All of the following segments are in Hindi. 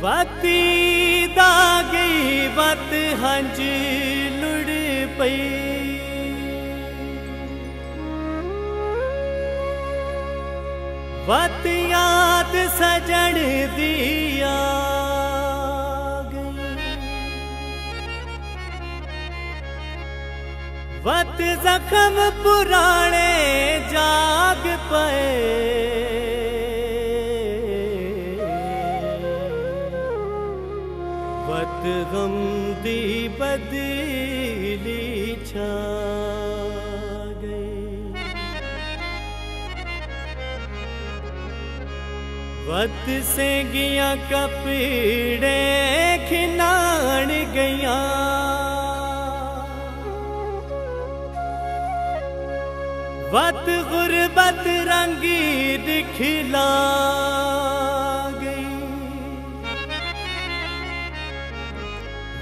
ਵਾਤੀ ਦਾ ਗਈ ਵਤ ਹੰਝ ਲੁੜ ਪਈ। ਵਤ ਯਾਦ ਸਜਣ ਦੀ ਆ ਵਤ ਜ਼ਖਮ ਪੁਰਾਣੇ ਜਾਗ ਪਏ। ਬਦਲੀ ਛਾ ਗਈ ਵਤ ਸੇ ਗਿਆ ਕਪੜੇ ਖਿਨਾਣ ਗਈਆਂ ਵਤ ਗੁਰਬਤ ਰੰਗੀ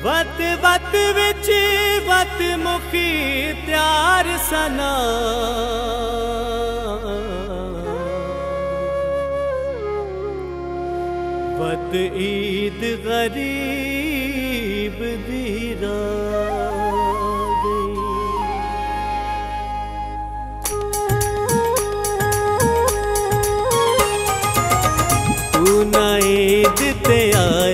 ਵਤ ਵਤ ਵਿੱਚ ਵਤ ਮੁਖੀ ਤਿਆਰ ਸਨਾ ਵਤ ਈਦ ਗਰੀਬ ਦੀ ਰਾ ਗਈ ਤੂੰ ਨਾ ਈਦ ਤੇ ਆਇਆ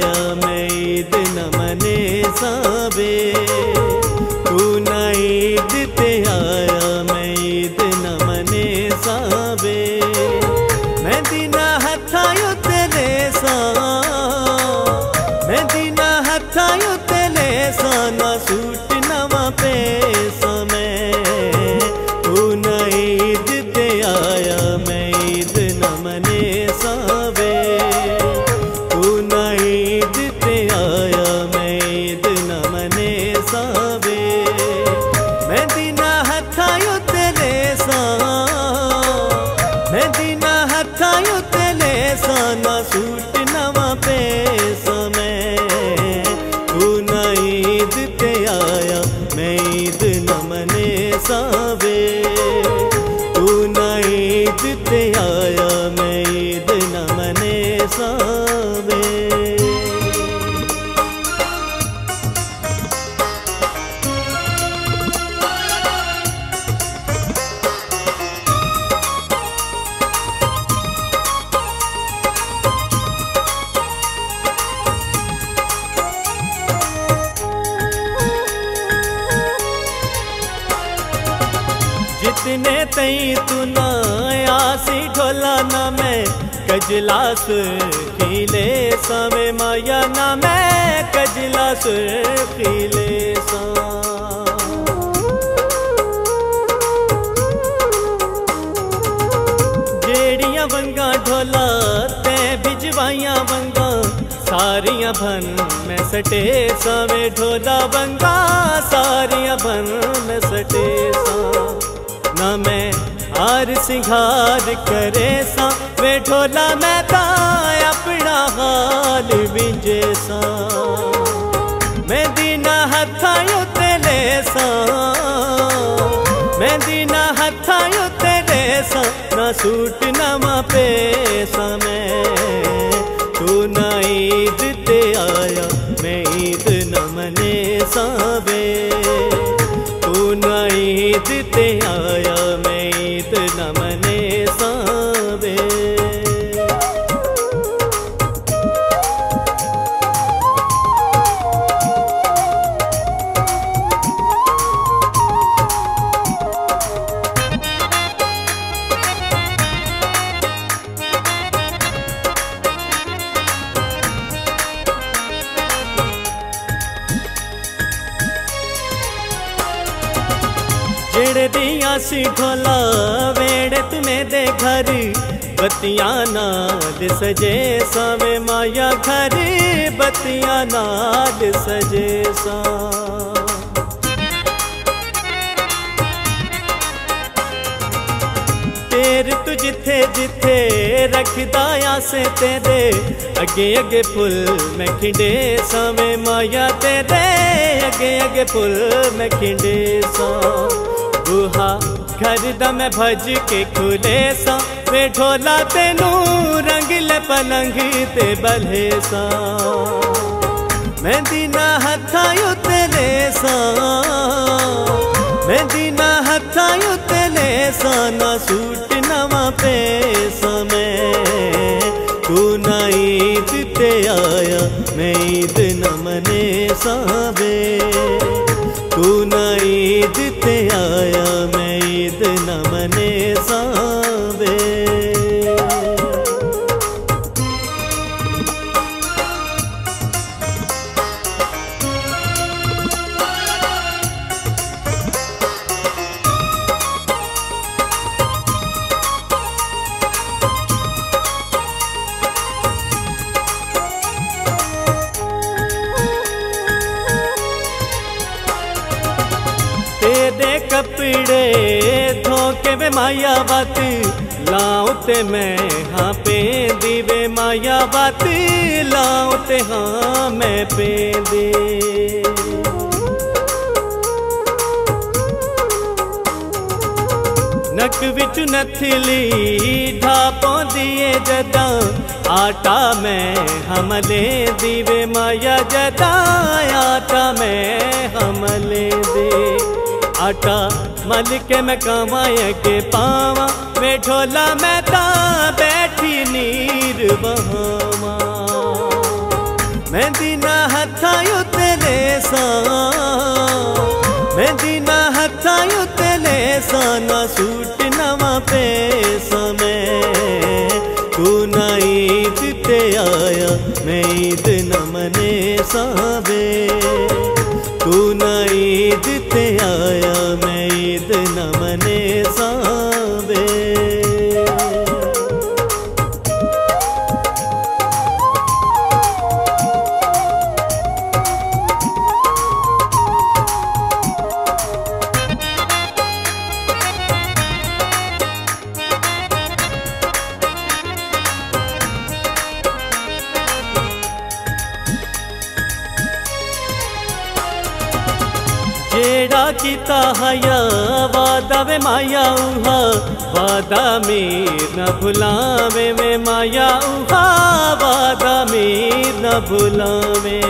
ले सा ते आया मैं न मने सावे। जितने तई तू ना बासी ढोला ना मैं कजला सुर खिले समे माया ना मैं कजला सुर खिले सा बंगा ढोला ते बिजवाइया बंगा सारिया भन में सटे सवे ढोला बंगा सारिया भन में सटे हार सिंगार करे सा, वे ढोला मैं मैदा अपना हाल विजे सा। मैं दीना हथा उते ले सा मैं दीना हथा उते ले सा, ना सूट ना मापे सा मैं, तू ना ईद बेड़ दिया सी ढोला, बेड़ तुम्हें दे घर। बतिया नाल सजे सावे माया घर। बतिया नाल सजे सा। तेर तू जिथे जिथे रखदा आसे तेरे, अगे अगे फुल मैं खिंडे सावे माया तेरे। अगे अगे फुल मैं खिंडे सा। ਬੁਹਾ घर दम भज के खुले सा, वे ढोला तेनू रंगले पलंग ते बल्हे सा। मेहंदी ना हथा उतले सा, मेहंदी ना हथा उतले सा, ना सूट नवा पे समय तू ना ते आया, मैं ईद न मने सावे तेरे कपड़े, धोके वे माया बात। लाऊं ते मैं हाँ पे दीवे माया बात। लाऊं ते हाँ मैं पे दे नक विच नथली, ढापों दिए जदा आटा में हमले दीवे माया जदा आटा में हमले दे आटा मल के मैं कमाए के पावा वे ढोला मैं ता बैठी नीर बहावा। मैं दीना हथा उतले सा मैं दीना हथा उतले सा ना सूट नवा पे समय तू ना ईद ते आया, मैं ईद न मने सावे। तू ना ईद ते आया मैं ईद न मने सावे जेड़ा किता हया वादा वे माया उहा वादा मीर न भुलावे में माया उहा वादा मीर न भुलावे।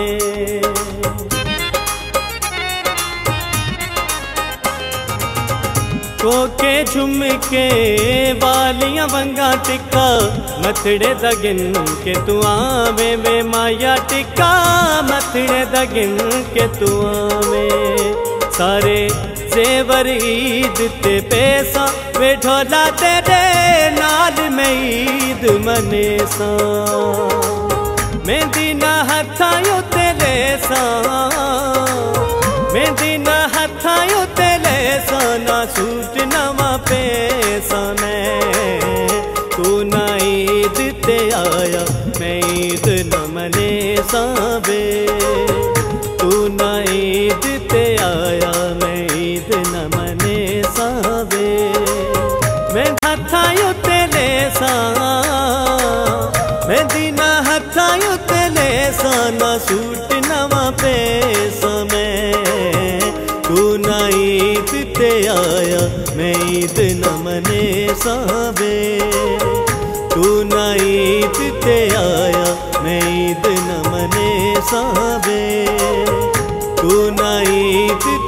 कोके झुमके वालियाँ वंगा टिक्का मथड़े दगिन के तू आवे वे माया टिक्का मथड़े दगिन के तू आवे। सारे जेवर ईद ते पैसा, वे ढोला तेरे नाल में ईद मने सा मेहंदी ना हथा तेरे सा मेहंदी ना हथा तेरे सा ना सूट नवा पे समय तू ना ईद ते आया, मैं ईद न मने सावे तू ना ईद ते आया मैं ईद न मने सावे। तू न ईद ते आया मैं ईद न मने सावे। तू न ईद